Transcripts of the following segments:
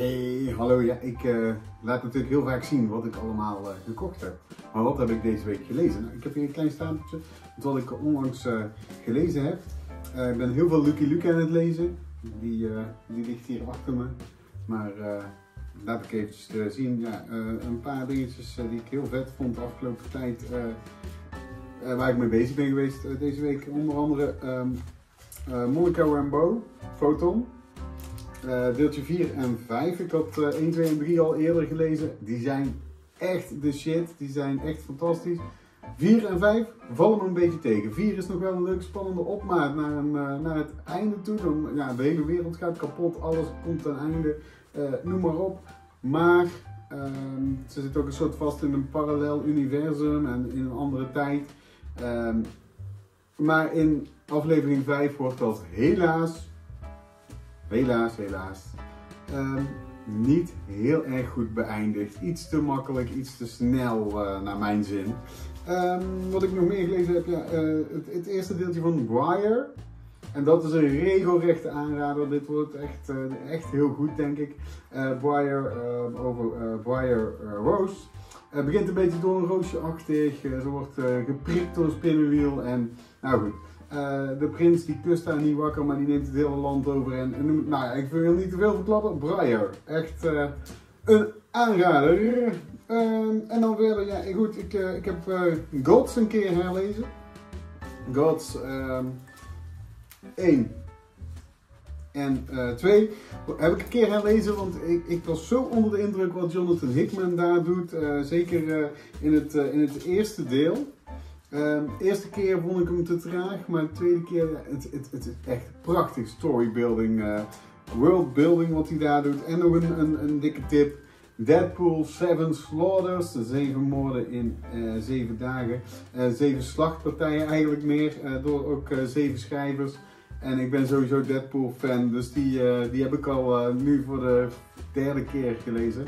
Hey, hallo. Ja, ik uh, laat natuurlijk heel vaak zien wat ik allemaal uh, gekocht heb. Maar wat heb ik deze week gelezen? Nou, ik heb hier een klein stapeltje wat ik onlangs uh, gelezen heb. ik ben heel veel Lucky Luke aan het lezen. Die, die ligt hier achter me. Maar laat ik eventjes zien. Ja, een paar dingetjes die ik heel vet vond de afgelopen tijd. waar ik mee bezig ben geweest deze week. Onder andere um, Monica Rambeau, Photon. Uh, deeltje 4 en 5. Ik had uh, 1, 2 en 3 al eerder gelezen. Die zijn echt de shit. Die zijn echt fantastisch. 4 en 5 vallen me een beetje tegen. 4 is nog wel een leuke spannende opmaat naar, een, uh, naar het einde toe. Dan, ja, de hele wereld gaat kapot. Alles komt ten einde. noem maar op. Maar ehm, ze zit ook een soort vast in een parallel universum en in een andere tijd. Um, maar in aflevering 5 wordt dat helaas helaas, helaas, um, niet heel erg goed beëindigd. Iets te makkelijk, iets te snel uh, naar mijn zin. Um, wat ik nog meer gelezen heb, ja, uh, het, het, eerste deeltje van Briar. En dat is een regelrechte aanrader. Dit wordt echt, uh, echt heel goed, denk ik. Briar over Briar Rose. Het begint een beetje door een roosje-achtig. ze wordt geprikt door een spinnenwiel. En nou goed. Uh, de prins die kust daar niet wakker, maar die neemt het hele land over. En, en nou ja, ik wil niet te veel verklappen. Briar. Echt uh, een aanrader. Uh, en dan verder, ja, goed, ik, uh, ik heb Gods een keer herlezen. Gods 1 en 2 heb ik een keer herlezen, want ik, ik, was zo onder de indruk wat Jonathan Hickman daar doet. zeker in, het, in het eerste deel. Um, eerste keer vond ik hem te traag, maar de tweede keer, het, het, het is echt prachtig storybuilding, uh, worldbuilding wat hij daar doet. En nog een, een, een dikke tip, Deadpool 7 Slaughters, de zeven moorden in uh, zeven dagen. Uh, zeven slachtpartijen eigenlijk meer, door ook zeven schrijvers. En ik ben sowieso Deadpool fan, dus die, die heb ik al nu voor de derde keer gelezen.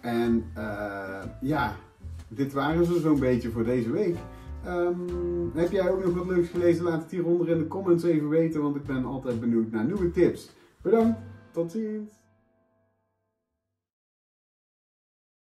En ja, dit waren ze zo'n beetje voor deze week. Um, heb jij ook nog wat leuks gelezen? Laat het hieronder in de comments even weten, want ik ben altijd benieuwd naar nieuwe tips. Bedankt, tot ziens!